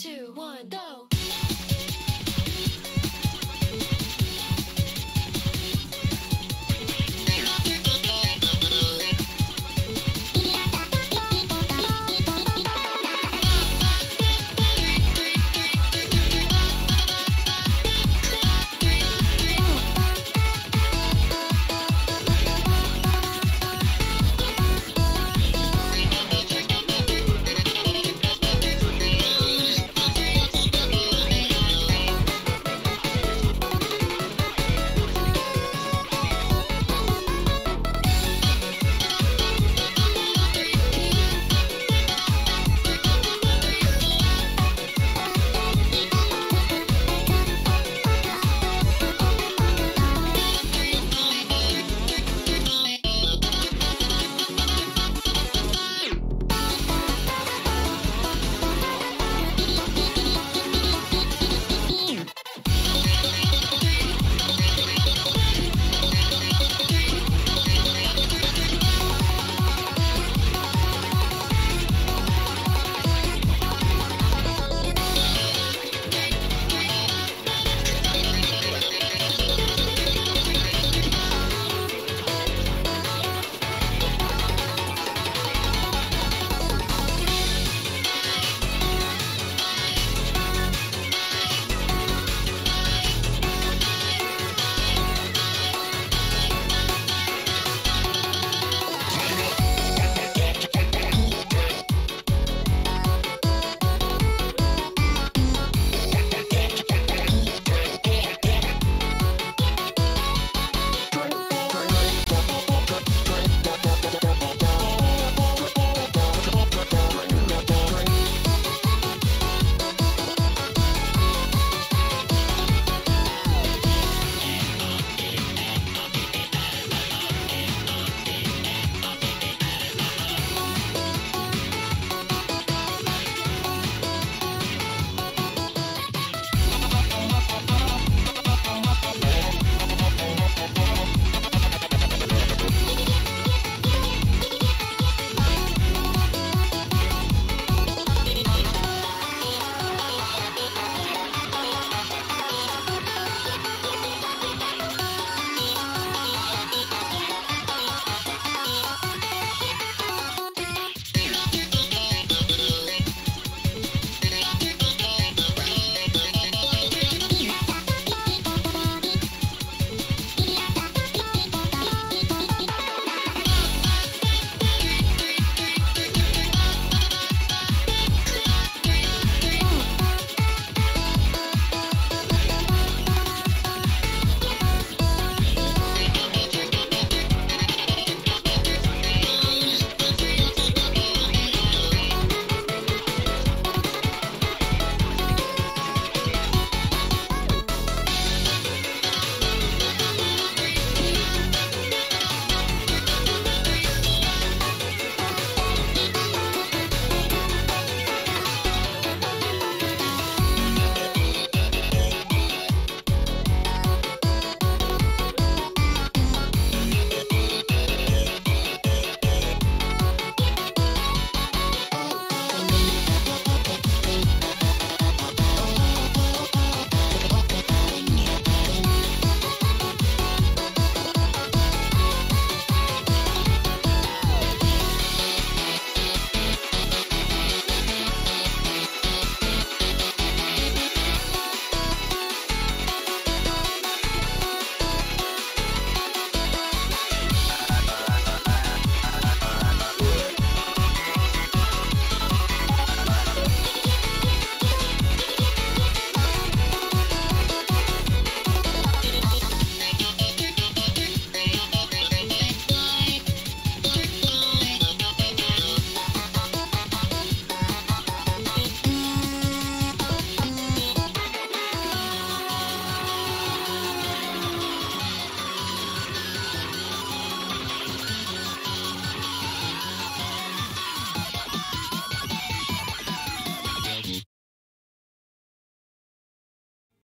two, one, go.